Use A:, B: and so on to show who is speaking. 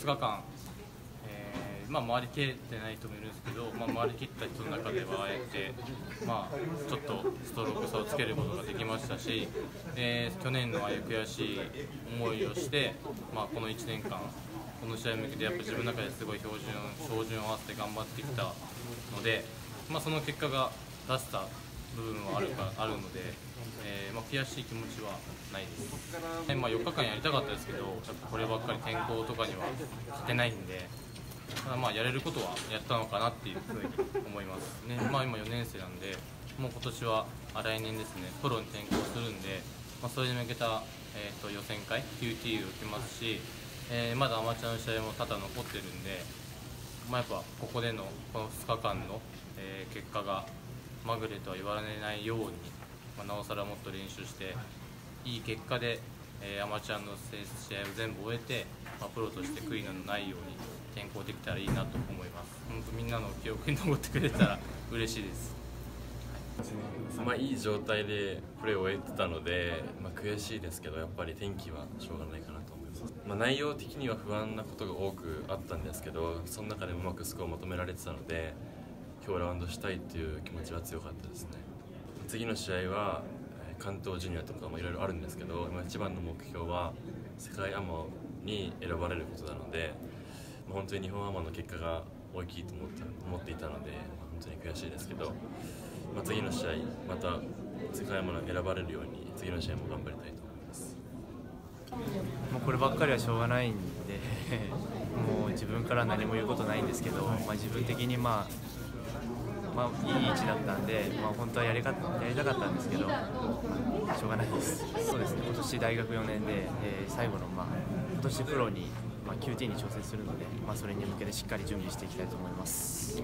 A: 2日間、えーまあ、回りきれてない人もいるんですけど、まあ、回りきった人の中ではあえて、まあ、ちょっとストローク差をつけることができましたし、で去年のああいう悔しい思いをして、まあ、この1年間、この試合向けてやっぱ自分の中ですごい標準照準を合わせて頑張ってきたので、まあ、その結果が出せた部分はあるかあるので、まあ、悔しい気持ちはないです、でまあ、4日間やりたかったですけどやっぱこればっかり天候とかには勝てないんでただまあやれることはやったのかなっていうふうに思います、ね。まあ、今4年生なんでもう今年はあ来年ですね。プロに転向するんで、まあ、それに向けた、えー、と予選会 QT を受けますし、えーまだアマチュアの試合も多々残ってるんで、まあ、やっぱここでのこの2日間の、えー結果がまぐれとは言われないように、まあ、なおさらもっと練習していい結果で、えーアマチュアの試合を全部終えて、まあ、プロとして悔いのないように転向できたらいいなと思います。本当みんなの記憶に残ってくれたら嬉しいです。
B: まあ、いい状態でプレーを終えてたので、まあ、悔しいですけどやっぱり天気はしょうがないかなと思います、まあ、内容的には不安なことが多くあったんですけどその中でうまくスコアを求められてたので今日ラウンドしたいっていう気持ちは強かったですね。次の試合は関東ジュニアとかもいろいろあるんですけど一番の目標は世界アマに選ばれることなので、本当に日本アマの結果が大きいと思った思っていたので、まあ本当に悔しいですけど、まあ、次の試合また世界アマに選ばれるように次の試合も頑張りたいと思います。
C: もうこればっかりはしょうがないんで もう自分から何も言うことないんですけど、まあ、自分的にまあまあ、いい位置だったんで、まあ、本当はやりかやりたかったんですけど、しょうがないです。そうですね、今年大学4年で、えー最後の、まあ、今年プロに、まあ、QT に挑戦するので、まあ、それに向けてしっかり準備していきたいと思います。